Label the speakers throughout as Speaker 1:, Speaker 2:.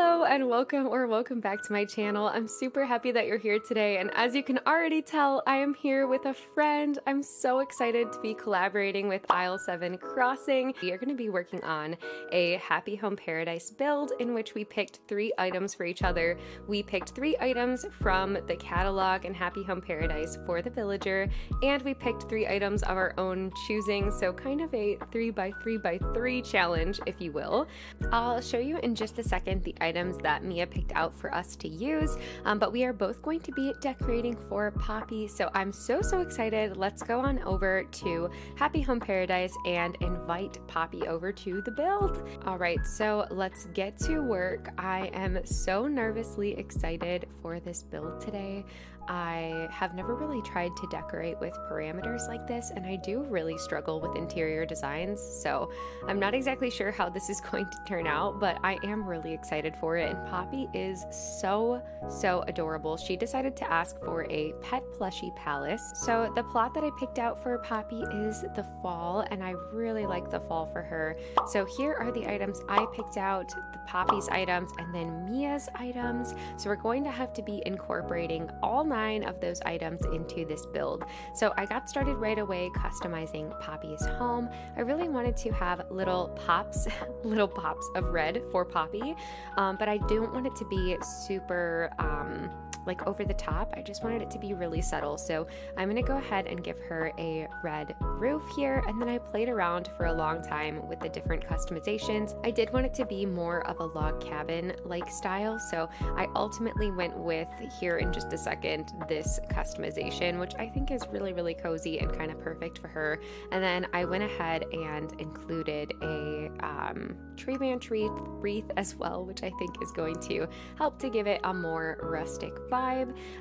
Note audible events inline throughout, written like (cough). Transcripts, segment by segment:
Speaker 1: Hello and welcome or welcome back to my channel. I'm super happy that you're here today and as you can already tell, I am here with a friend. I'm so excited to be collaborating with Isle 7 Crossing. We are going to be working on a Happy Home Paradise build in which we picked three items for each other. We picked three items from the catalog in Happy Home Paradise for the villager and we picked three items of our own choosing, so kind of a three by three by three challenge, if you will. I'll show you in just a second the items that Mia picked out for us to use, um, but we are both going to be decorating for Poppy, so I'm so, so excited. Let's go on over to Happy Home Paradise and invite Poppy over to the build. All right, so let's get to work. I am so nervously excited for this build today. I have never really tried to decorate with parameters like this, and I do really struggle with interior designs, so I'm not exactly sure how this is (laughs) going to turn out, but I am really excited for it. And Poppy is so, so adorable. She decided to ask for a pet plushie palace. So the plot that I picked out for Poppy is the fall, and I really like the fall for her. So here are the items I picked out the Poppy's items and then Mia's items. So we're going to have to be incorporating all nine nine of those items into this build. So I got started right away customizing Poppy's home. I really wanted to have little pops, (laughs) little pops of red for Poppy, um, but I don't want it to be super um, like over the top. I just wanted it to be really subtle. So I'm gonna go ahead and give her a red roof here. And then I played around for a long time with the different customizations. I did want it to be more of a log cabin like style. So I ultimately went with here in just a second this customization, which I think is really, really cozy and kind of perfect for her. And then I went ahead and included a um, tree branch wreath, wreath as well, which I think is going to help to give it a more rustic vibe.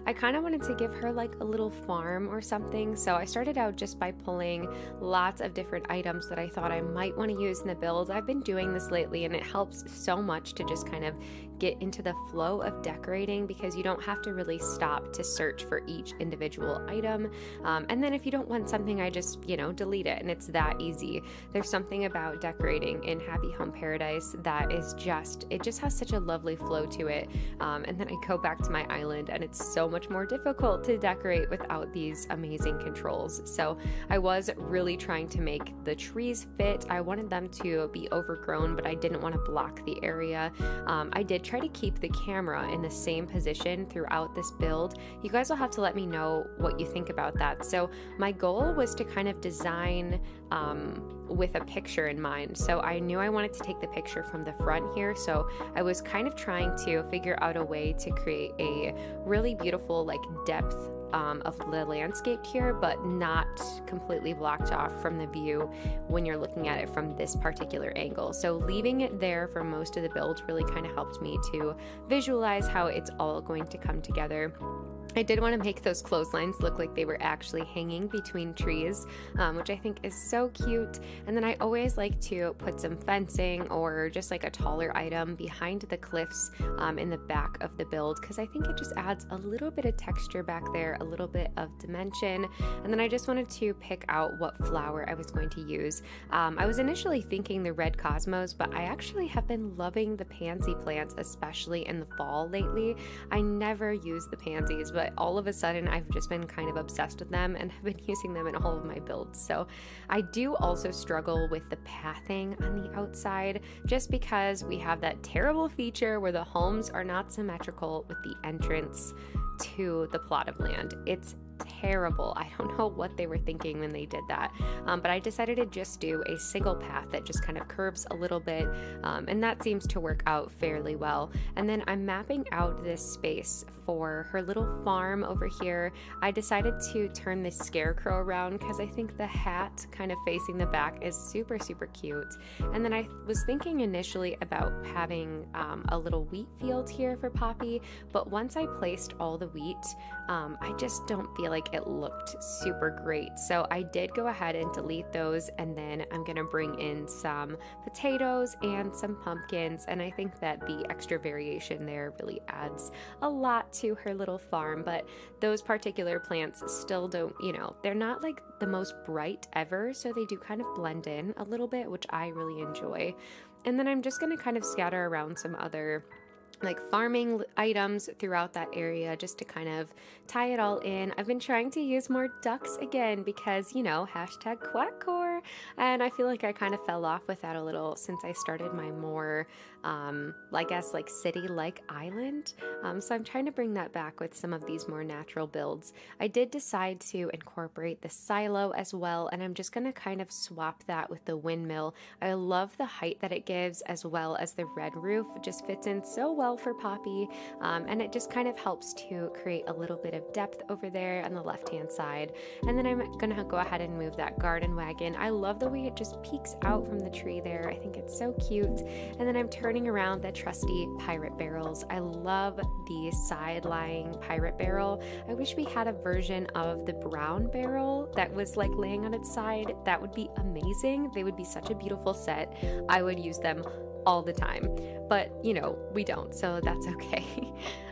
Speaker 1: I kind of wanted to give her like a little farm or something. So I started out just by pulling lots of different items that I thought I might want to use in the build. I've been doing this lately and it helps so much to just kind of get into the flow of decorating because you don't have to really stop to search for each individual item. Um, and then if you don't want something, I just, you know, delete it and it's that easy. There's something about decorating in Happy Home Paradise that is just, it just has such a lovely flow to it. Um, and then I go back to my island and it's so much more difficult to decorate without these amazing controls. So I was really trying to make the trees fit. I wanted them to be overgrown, but I didn't want to block the area. Um, I did try to keep the camera in the same position throughout this build. You guys will have to let me know what you think about that. So my goal was to kind of design um, with a picture in mind. So I knew I wanted to take the picture from the front here. So I was kind of trying to figure out a way to create a really beautiful like depth um, of the landscape here, but not completely blocked off from the view when you're looking at it from this particular angle. So leaving it there for most of the build really kind of helped me to visualize how it's all going to come together. I did want to make those clotheslines look like they were actually hanging between trees, um, which I think is so cute. And then I always like to put some fencing or just like a taller item behind the cliffs um, in the back of the build because I think it just adds a little bit of texture back there, a little bit of dimension. And then I just wanted to pick out what flower I was going to use. Um, I was initially thinking the red cosmos, but I actually have been loving the pansy plants, especially in the fall lately. I never use the pansies, but all of a sudden I've just been kind of obsessed with them and (laughs) have been using them in all of my builds. So I do also struggle with the pathing on the outside just because we have that terrible feature where the homes are not symmetrical with the entrance to the plot of land. It's terrible. I don't know what they were thinking when they did that. Um, but I decided to just do a single path that just kind of curves a little bit, um, and that seems to work out fairly well. And then I'm mapping out this space for her little farm over here. I decided to turn this scarecrow around because I think the hat kind of facing the back is super, super cute. And then I was thinking initially about having um, a little wheat field here for Poppy, but once I placed all the wheat, um, I just don't feel like it looked super great. So I did go ahead and delete those and then I'm gonna bring in some potatoes and some pumpkins and I think that the extra variation there really adds a lot to her little farm but those particular plants still don't, you know, they're not like the most bright ever so they do kind of blend in a little bit which I really enjoy. And then I'm just gonna kind of scatter around some other like farming items throughout that area just to kind of tie it all in. I've been trying to use more ducks again because, you know, hashtag quackcore. And I feel like I kind of fell off with that a little since I started my more, um, I guess, like city like island. Um, so I'm trying to bring that back with some of these more natural builds. I did decide to incorporate the silo as well, and I'm just going to kind of swap that with the windmill. I love the height that it gives as well as the red roof. Just fits in so well for Poppy, um, and it just kind of helps to create a little bit of depth over there on the left hand side. And then I'm gonna go ahead and move that garden wagon. I love the way it just peeks out from the tree there. I think it's so cute. And then I'm turning around the trusty pirate barrels. I love the side lying pirate barrel. I wish we had a version of the brown barrel that was like laying on its side. That would be amazing. They would be such a beautiful set. I would use them all the time. But, you know, we don't, so that's (laughs) okay.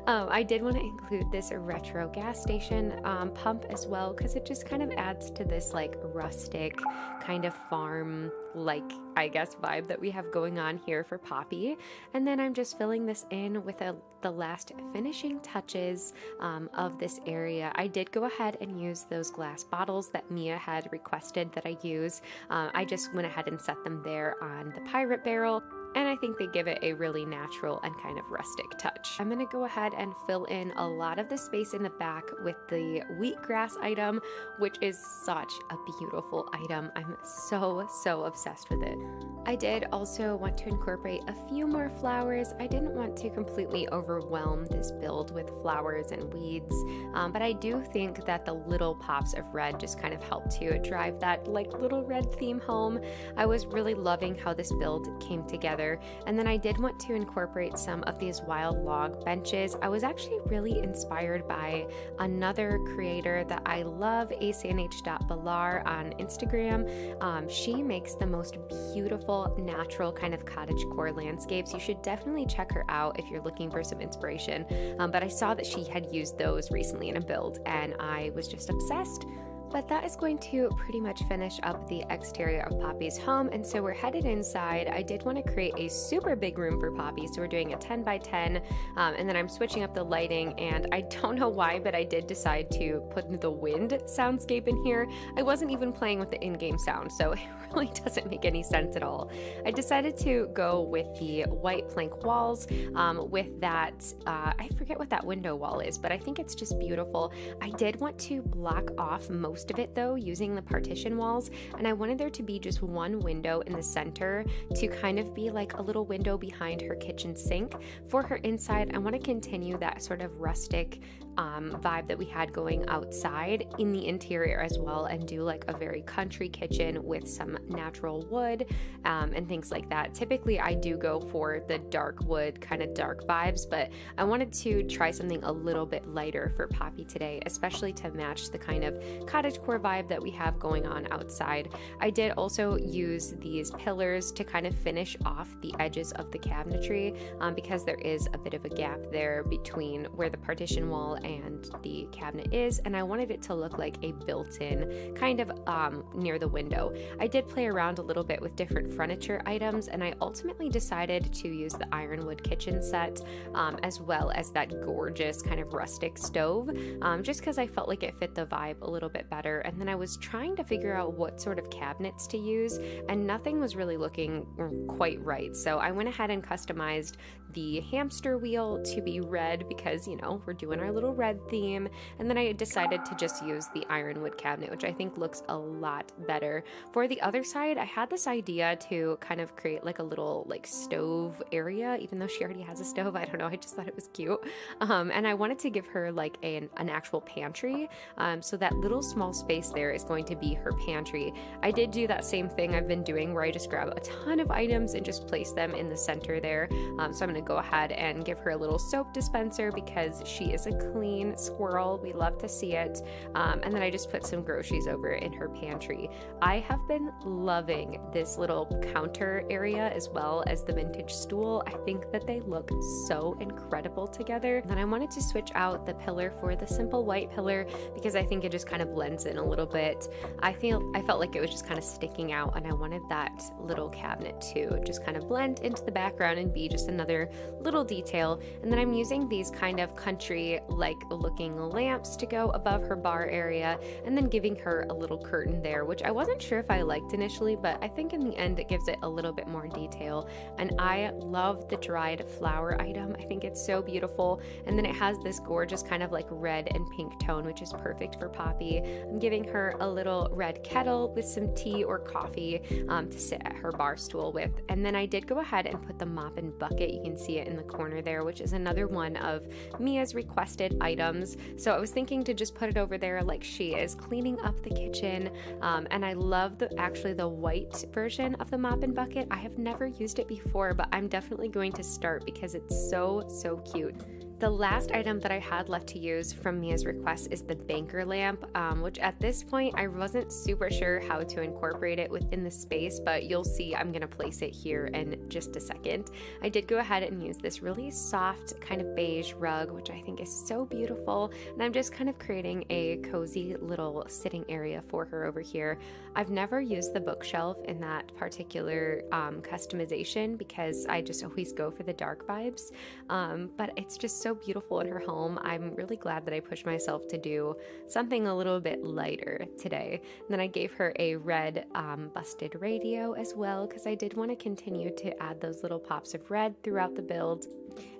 Speaker 1: um, I did want to include this retro gas station um, pump as well because it just kind of adds to this like rustic kind of farm like I guess vibe that we have going on here for Poppy. And then I'm just filling this in with a, the last finishing touches um, of this area. I did go ahead and use those glass bottles that Mia had requested that I use. Uh, I just went ahead and set them there on the pirate barrel and I think they give it a really natural and kind of rustic touch. I'm gonna go ahead and fill in a lot of the space in the back with the wheatgrass item, which is such a beautiful item. I'm so, so obsessed with it. I did also want to incorporate a few more flowers. I didn't want to completely overwhelm this build with flowers and weeds, um, but I do think that the little pops of red just kind of help to drive that like little red theme home. I was really loving how this build came together together. And then I did want to incorporate some of these wild log benches. I was actually really inspired by another creator that I love, acnh.balar on Instagram. Um, she makes the most beautiful, natural kind of cottage core landscapes. You should definitely check her out if you're looking for some inspiration. Um, but I saw that she had used those recently in a build, and I was just obsessed. But that is going to pretty much finish up the exterior of Poppy's home. And so we're headed inside. I did want to create a super big room for Poppy. So we're doing a 10 by 10. Um, and then I'm switching up the lighting. And I don't know why, but I did decide to put the wind soundscape in here. I wasn't even playing with the in game sound. So (laughs) it really doesn't make any sense at all. I decided to go with the white plank walls um, with that. Uh, I forget what that window wall is, but I think it's just beautiful. I did want to block off most most of it though using the partition walls, and I wanted there to be just one window in the center to kind of be like a little window behind her kitchen sink. For her inside, I want to continue that sort of rustic um, vibe that we had going outside in the interior as well and do like a very country kitchen with some natural wood um, and things like that. Typically, I do go for the dark wood, kind of dark vibes, but I wanted to try something a little bit lighter for Poppy today, especially to match the kind of cottage core vibe that we have going on outside. I did also use these pillars to kind of finish off the edges of the cabinetry um, because there is a bit of a gap there between where the partition wall and the cabinet is, and I wanted it to look like a built in kind of um, near the window. I did play around a little bit with different furniture items, and I ultimately decided to use the ironwood kitchen set um, as well as that gorgeous kind of rustic stove, um, just because I felt like it fit the vibe a little bit better. And then I was trying to figure out what sort of cabinets to use, and nothing was really looking quite right. So I went ahead and customized the hamster wheel to be red because, you know, we're doing our little red theme. And then I decided to just use the ironwood cabinet, which I think looks a lot better. For the other side, I had this idea to kind of create like a little like stove area, even though she already has a stove. (laughs) I don't know. I just thought it was cute. Um, and I wanted to give her like an, an actual pantry. Um, so that little small space there is going to be her pantry. I did do that same thing I've been doing where I just grab a ton of items and just place them in the center there. Um, so I'm going to go ahead and give her a little soap dispenser because she is a clean clean squirrel. We love to see it. Um, and then I just put some groceries over in her pantry. I have been loving this little counter area as well as the vintage stool. I think that they look so incredible together. And then I wanted to switch out the pillar for the simple white pillar because I think it just kind of blends in a little bit. I feel I felt like it was just kind of sticking out and I wanted that little cabinet to just kind of blend into the background and be just another little detail. And then I'm using these kind of country like looking lamps to go above her bar area and then giving her a little curtain there, which I wasn't sure if I liked initially, but I think in the end it gives it a little bit more detail. And I love the dried flower item. I think it's so beautiful. And then it has this gorgeous kind of like red and pink tone, which is perfect for Poppy. I'm giving her a little red kettle with some tea or coffee um, to sit at her bar stool with. And then I did go ahead and put the mop and bucket. You can see it in the corner there, which is another one of Mia's requested items. So I was thinking to just put it over there like she is cleaning up the kitchen. Um, and I love the actually the white version of the mop and bucket. I have never used it before, but I'm definitely going to start because it's so, so cute. The last item that I had left to use from Mia's request is the banker lamp, um, which at this point I wasn't super sure how to incorporate it within the space, but you'll see I'm going to place it here in just a second. I did go ahead and use this really soft kind of beige rug, which I think is so beautiful, and I'm just kind of creating a cozy little sitting area for her over here. I've never used the bookshelf in that particular um, customization because I just always go for the dark vibes, um, but it's just so beautiful in her home. I'm really glad that I pushed myself to do something a little bit lighter today. And then I gave her a red um, busted radio as well because I did want to continue to add those little pops of red throughout the build.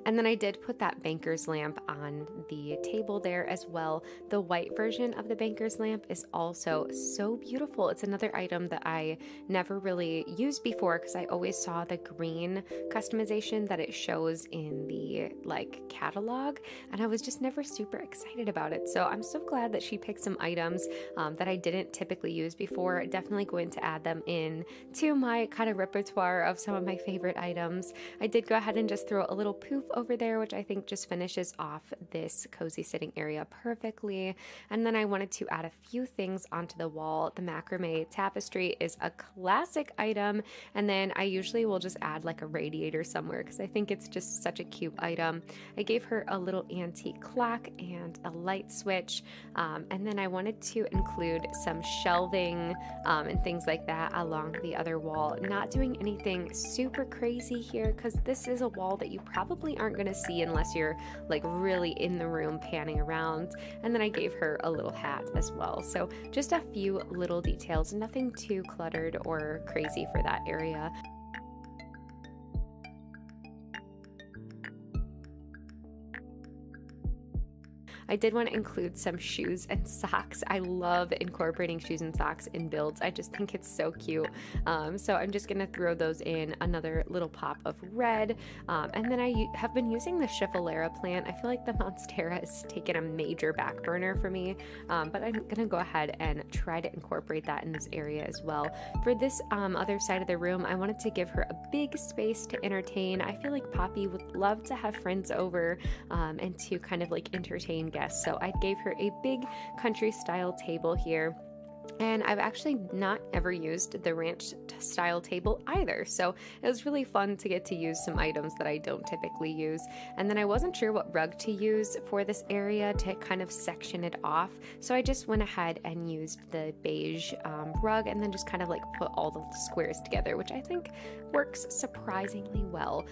Speaker 1: And then I did put that banker's lamp on the table there as well. The white version of the banker's lamp is also so beautiful. It's another item that I never really used before because I always saw the green customization that it shows in the like catalog and I was just never super excited about it. So I'm so glad that she picked some items um, that I didn't typically use before. Definitely going to add them in to my kind of repertoire of some of my favorite items. I did go ahead and just throw a little poof over there, which I think just finishes off this cozy sitting area perfectly. And then I wanted to add a few things onto the wall. The macrame tapestry is a classic item. And then I usually will just add like a radiator somewhere because I think it's just such a cute item. I gave her a little antique clock and a light switch. Um, and then I wanted to include some shelving um, and things like that along the other wall. Not doing anything super crazy here because this is a wall that you probably aren't aren't going to see unless you're like really in the room panning around. And then I gave her a little hat as well. So just a few little details, nothing too cluttered or crazy for that area. I did want to include some shoes and socks. I love incorporating shoes and socks in builds. I just think it's so cute. Um, so I'm just going to throw those in another little pop of red. Um, and then I have been using the Schefflera plant. I feel like the Monstera has taken a major back burner for me, um, but I'm going to go ahead and try to incorporate that in this area as well. For this um, other side of the room, I wanted to give her a big space to entertain. I feel like Poppy would love to have friends over um, and to kind of like entertain So I gave her a big country style table here and I've actually not ever used the ranch style table either. So it was really fun to get to use some items that I don't typically use. And then I wasn't sure what rug to use for this area to kind of section it off. So I just went ahead and used the beige um, rug and then just kind of like put all the squares together, which I think works surprisingly well.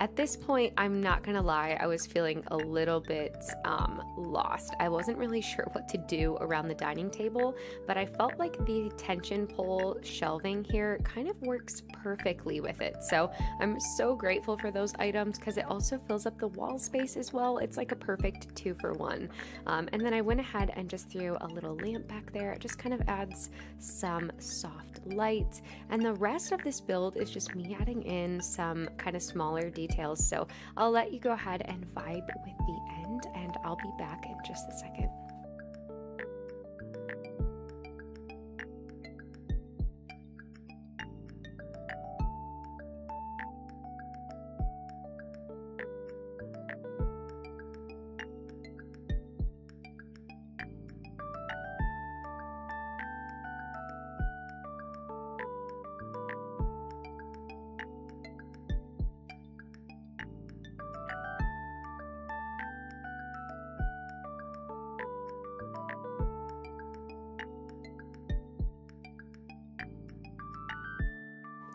Speaker 1: At this point, I'm not gonna lie, I was feeling a little bit um, lost. I wasn't really (laughs) sure what to do around the dining table, but I felt like the tension pole shelving here kind of works perfectly with it. So I'm so grateful for those items because it also fills up the wall space as well. It's like a perfect two for one. Um, and then I went ahead and just threw a little lamp back there. It just kind of adds some soft light. And the rest of this build is just me adding in some kind of smaller details details. So I'll let you go ahead and vibe with the end, and I'll be back in just a second.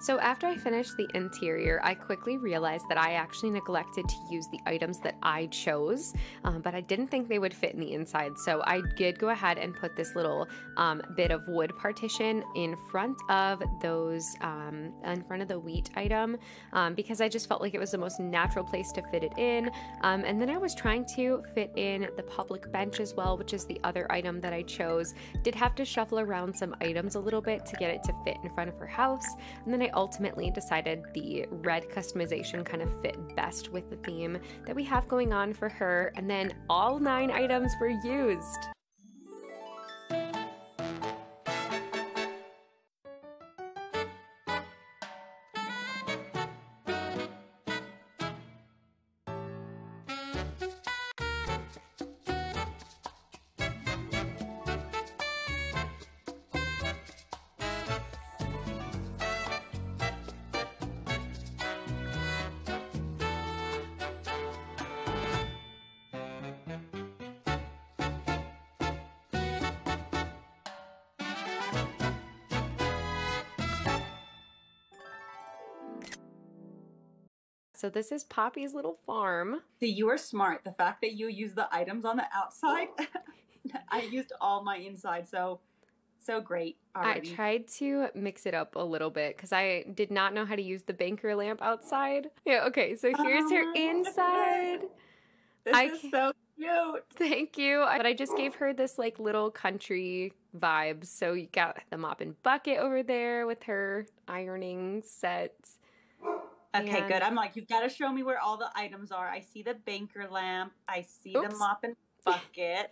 Speaker 1: So after I finished the interior, I quickly realized that I actually neglected to use the items that I chose, um, but I didn't think they would fit in the inside. So I did go ahead and put this little um, bit of wood partition in front of those, um, in front of the wheat item, um, because I just felt like it was the most natural place to fit it in. Um, and then I was trying to fit in the public bench as well, which is the other item that I chose. Did have to shuffle around some items a little bit to get it to fit in front of her house. And then I ultimately decided the red customization kind of fit best with the theme that we have going on for her. And then all nine items were used. So this is Poppy's little farm.
Speaker 2: See, you are smart. The fact that you use the items on the outside, (laughs) I used all my inside. So, so great.
Speaker 1: Already. I tried to mix it up a little bit because I did not know how to use the banker lamp outside. Yeah. Okay. So here's oh, her inside.
Speaker 2: This I, is so cute.
Speaker 1: Thank you. But I just gave her this like little country vibes. So you got the mop and bucket over there with her ironwood sets.
Speaker 2: Okay, and... good. I'm like, you've got to show me where all the items are. I see the banker lamp. I see Oops. the mop and bucket.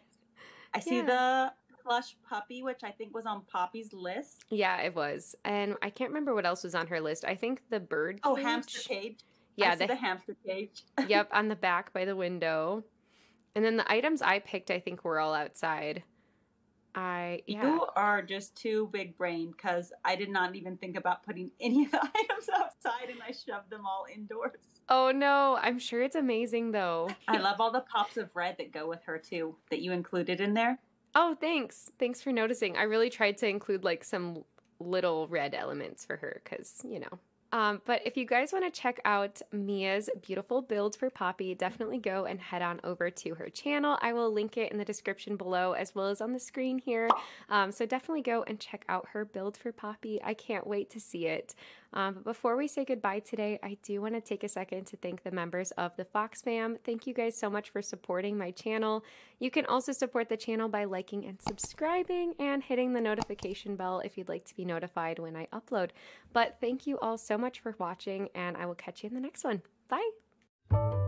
Speaker 2: I see yeah. the plush puppy, which I think was on Poppy's list.
Speaker 1: Yeah, it was. And I can't remember what else was on her list. I think the bird.
Speaker 2: Oh, hamster cage. Yeah, the, the hamster cage.
Speaker 1: yep, (laughs) on the back by the window. And then the items I picked, I think, were all outside. I yeah.
Speaker 2: You are just too big brain because I did not even think about putting (laughs) any of the items outside and I shoved them all indoors.
Speaker 1: Oh no, I'm sure it's amazing though.
Speaker 2: I love all the pops of red that go with her too that you included in there.
Speaker 1: Oh, thanks. Thanks for noticing. I really tried to include like some little red elements for her cuz, you know, um, but if you guys want to check out Mia's beautiful build for Poppy, definitely go and head on over to her channel. I will link it in the description below as well as on the screen here. Um, so definitely go and check out her build for Poppy. I can't wait to see it. Um, but before we say goodbye today, I do want to take a second to thank the members of the Fox fam. Thank you guys so much for supporting my channel. You can also support the channel by liking and subscribing and hitting the notification bell if you'd like to be notified when I upload. But thank you all so much for watching, and I will catch you in the next one. Bye.